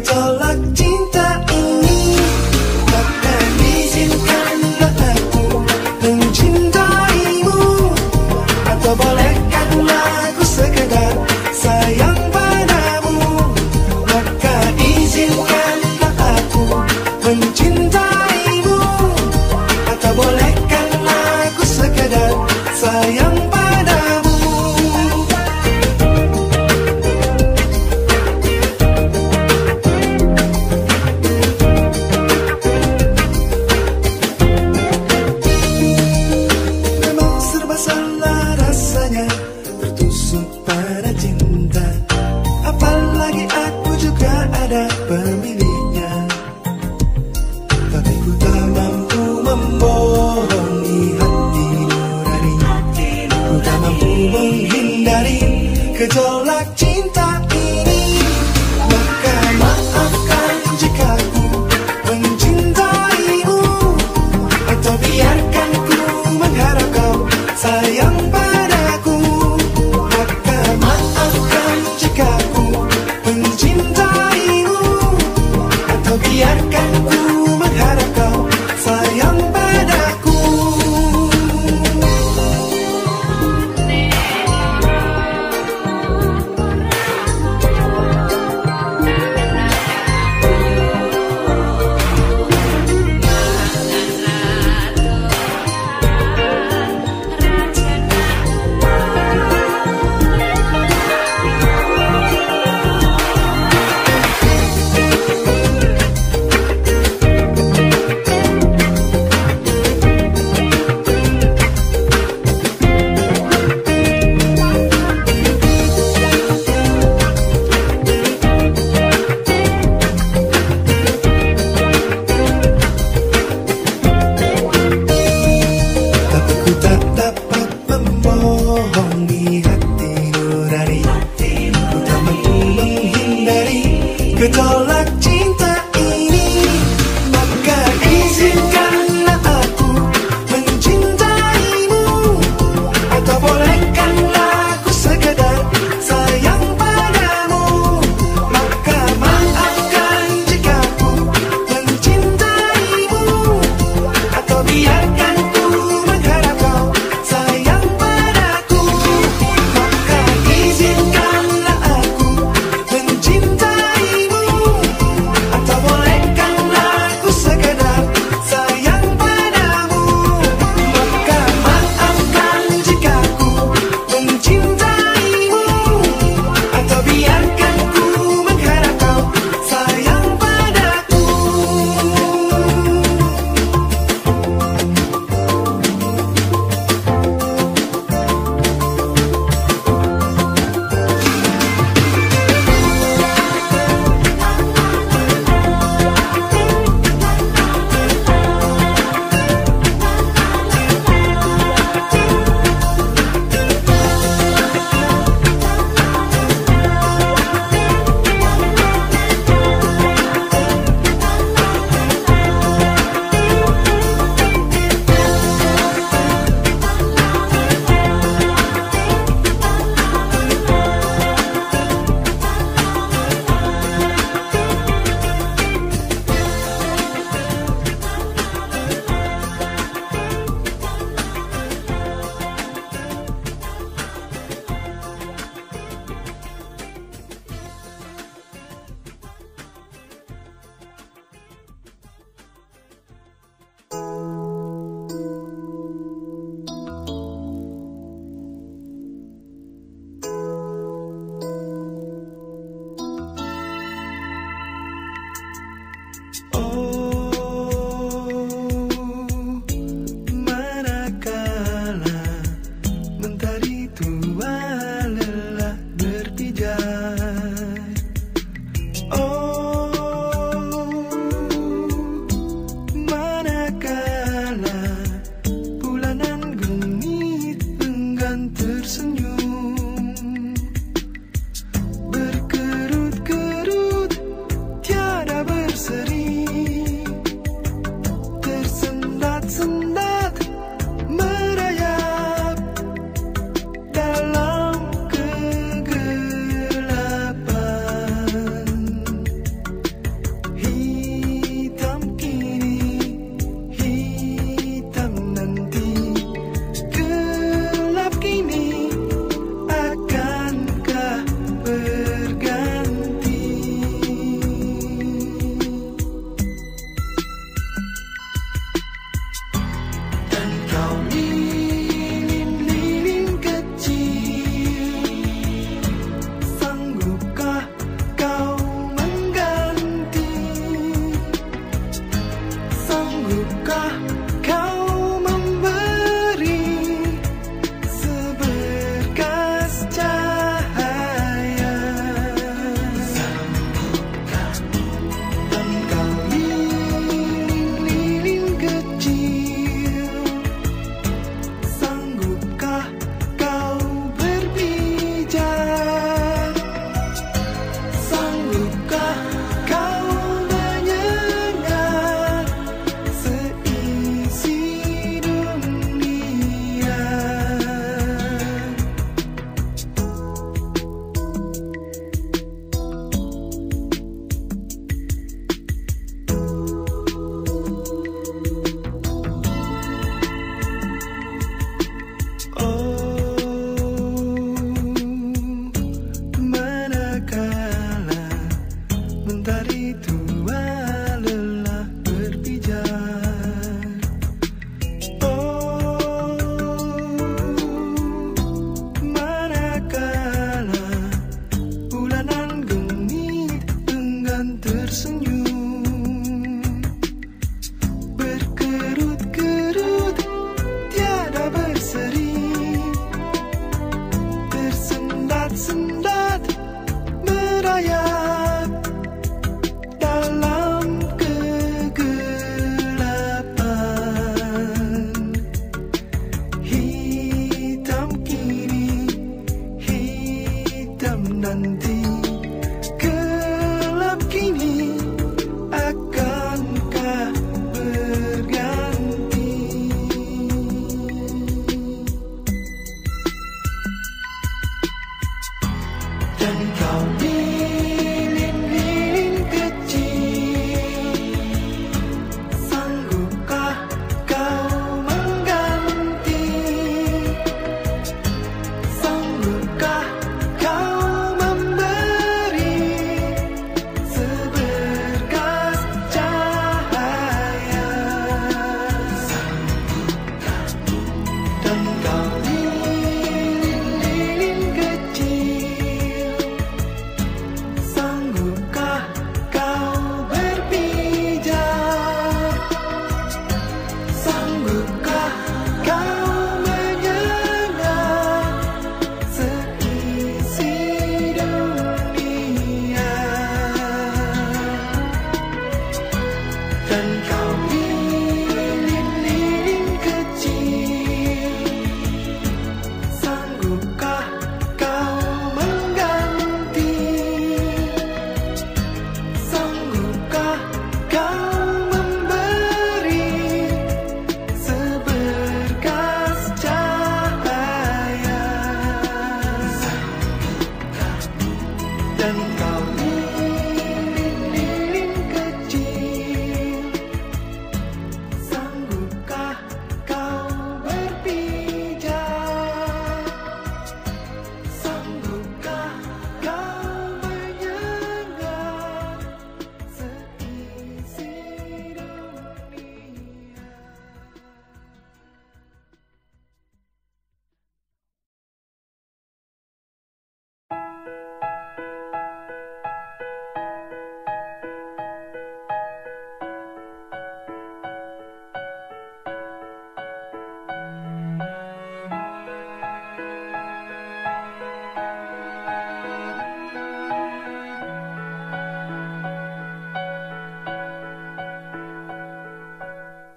走了。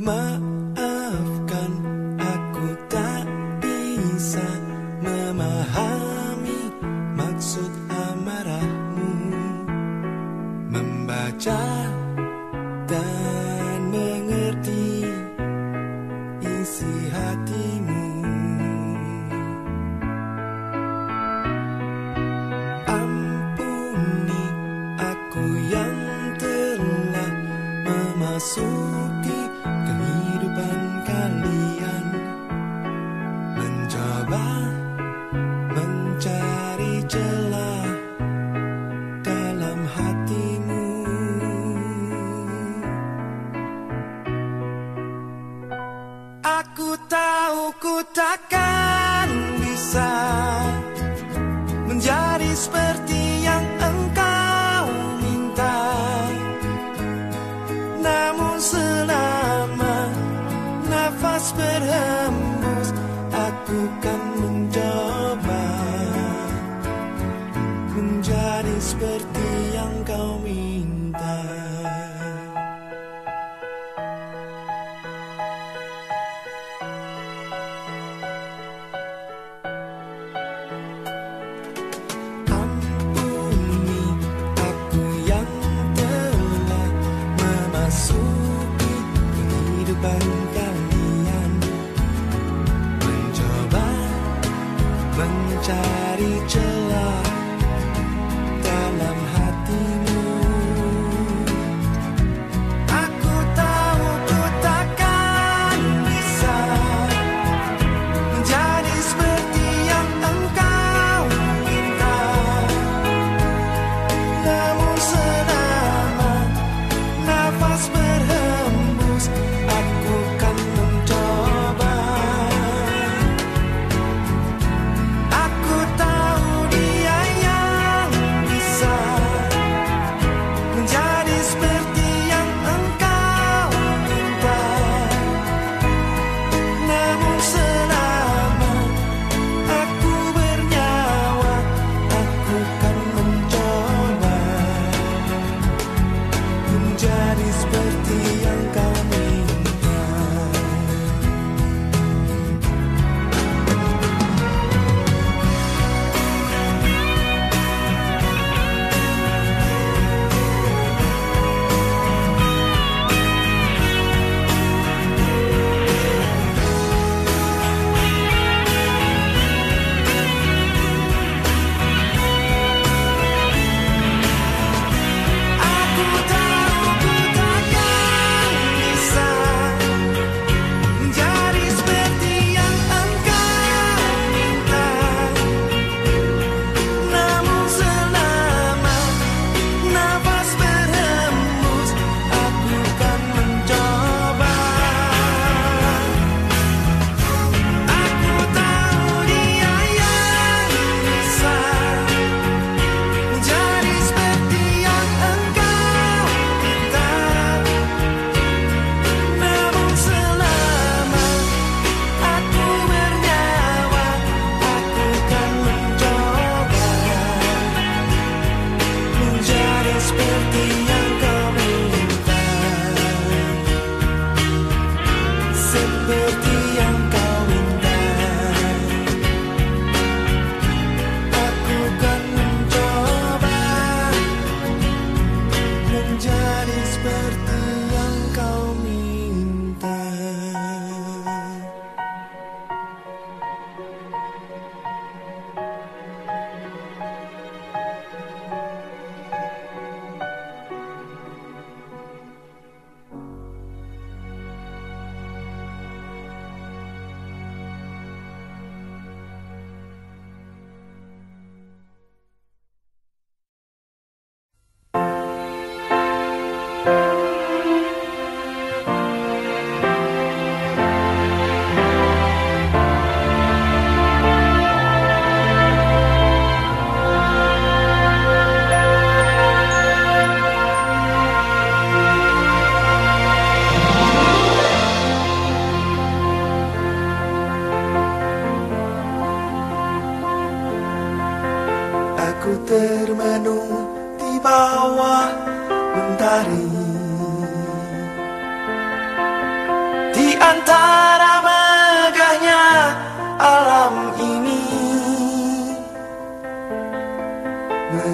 Mà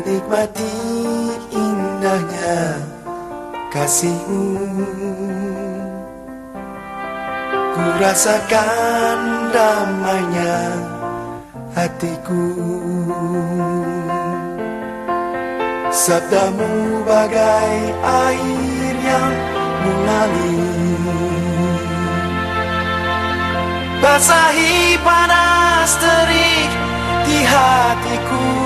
Menikmati indahnya kasihmu. Ku rasakan damainya hatiku. Sabdamu bagai air yang mengalir. Basahi panas terik di hatiku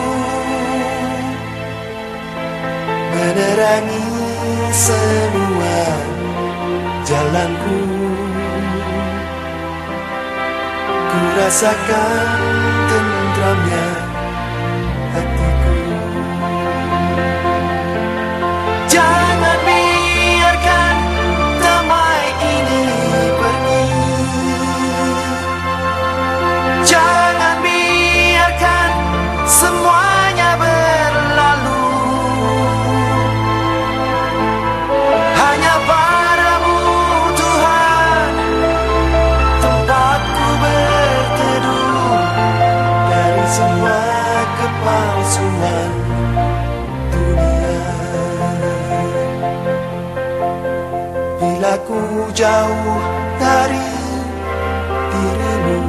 Menerangi semua jalanku. Ku rasakan tentramnya kepalsuan dunia. Bila ku jauh dari dirimu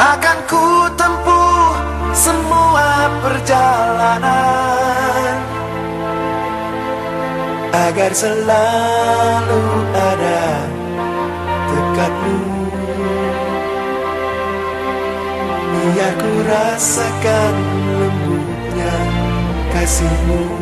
Akan ku tempuh semua perjalanan Agar selalu ada dekatmu rasakan lembutnya kasihmu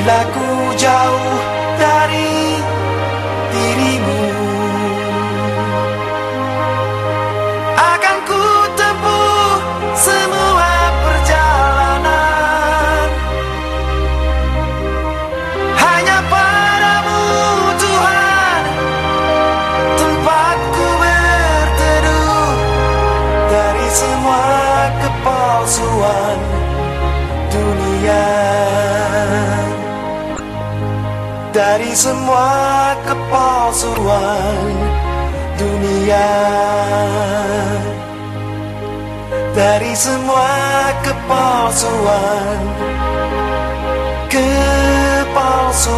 Bila ku jauh dari dirimu Semua kepalsuan dunia. Dari semua kepalsuan Kepalsuan